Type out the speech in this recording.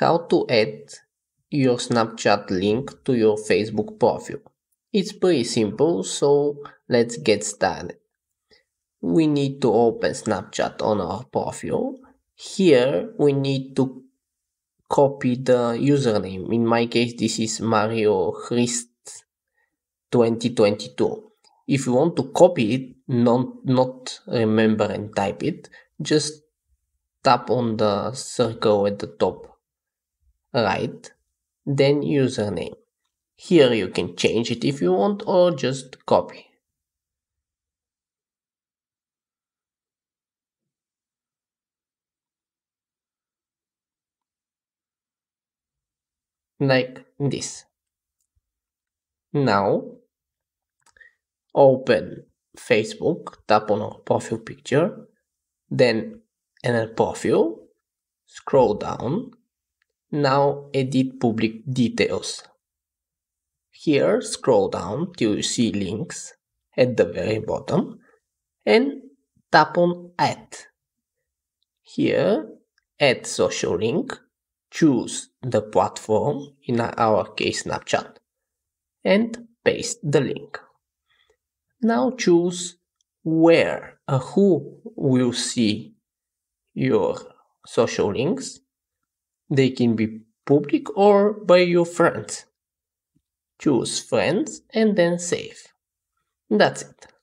how to add your Snapchat link to your Facebook profile. It's pretty simple, so let's get started. We need to open Snapchat on our profile. Here we need to copy the username. In my case, this is Mario Christ 2022. If you want to copy it, not, not remember and type it, just tap on the circle at the top right, then username. Here you can change it if you want or just copy. Like this. Now open Facebook, tap on our profile picture, then enter profile, scroll down, now edit public details. Here scroll down till you see links at the very bottom and tap on add. Here add social link, choose the platform, in our case Snapchat, and paste the link. Now choose where or who will see your social links they can be public or by your friends. Choose friends and then save. That's it.